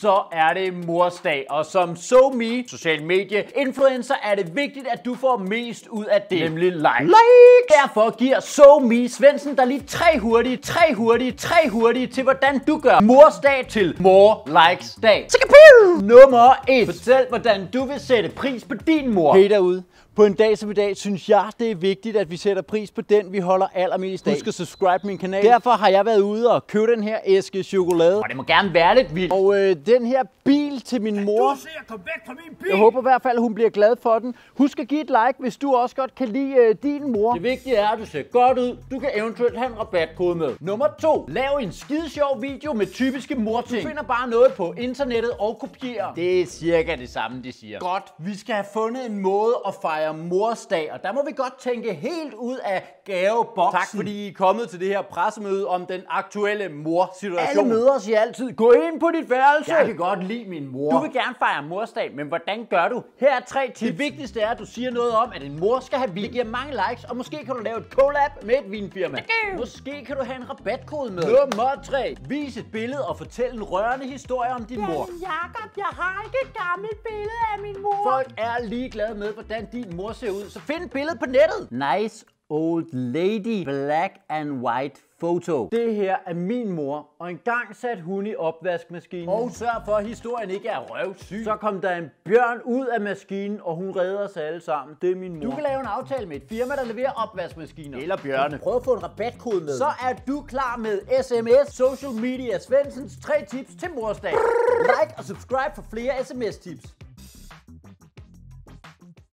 så er det morsdag. Og som SoMe, social medie influencer, er det vigtigt, at du får mest ud af det. Nemlig like. Like! Derfor giver SoMe Svendsen der lige tre hurtige, tre hurtige, tre hurtige til, hvordan du gør morsdag til more likes dag. Nummer 1. Fortæl, hvordan du vil sætte pris på din mor. Hey derude. På en dag som i dag synes jeg, det er vigtigt, at vi sætter pris på den, vi holder allermest af. Husk at subscribe min kanal. Derfor har jeg været ude og købe den her æske chokolade. Og det må gerne være lidt vildt. Og øh, den her bil til min mor. Du ser, kom væk fra min bil! Jeg håber i hvert fald, at hun bliver glad for den. Husk at give et like, hvis du også godt kan lide øh, din mor. Det vigtige er, at du ser godt ud. Du kan eventuelt have en rabatkode med. Nummer 2. Lav en skide sjov video med typiske morting. Du finder bare noget på internettet og kopierer. Det er cirka det samme, de siger. Godt, vi skal have fundet en måde at fejre morsdag, og der må vi godt tænke helt ud af gaveboksen. Tak fordi I er kommet til det her pressemøde om den aktuelle morsituation. Alle møder siger altid, gå ind på dit værelse. Jeg kan godt lide min mor. Du vil gerne fejre morsdag, men hvordan gør du? Her er tre tips. Det vigtigste er, at du siger noget om, at din mor skal have vin. Det giver mange likes, og måske kan du lave et collab med et vinfirma. Måske kan du have en rabatkode med. Nummer 3. Vis et billede og fortæl en rørende historie om din mor. Jakob, jeg har ikke et gammelt billede af min mor. Folk er ligeglade med, hvordan din mor ser ud, så find et billede på nettet. Nice old lady black and white photo. Det her er min mor, og engang satte hun i opvaskemaskinen. Og sørg for, at historien ikke er røvsyg. Så kom der en bjørn ud af maskinen, og hun redder os alle sammen. Det er min mor. Du kan lave en aftale med et firma, der leverer opvaskemaskiner. Eller bjørne. Prøv at få en rabatkode med. Så er du klar med SMS, social media, Svensens tre tips til morsdag. Like og subscribe for flere sms tips.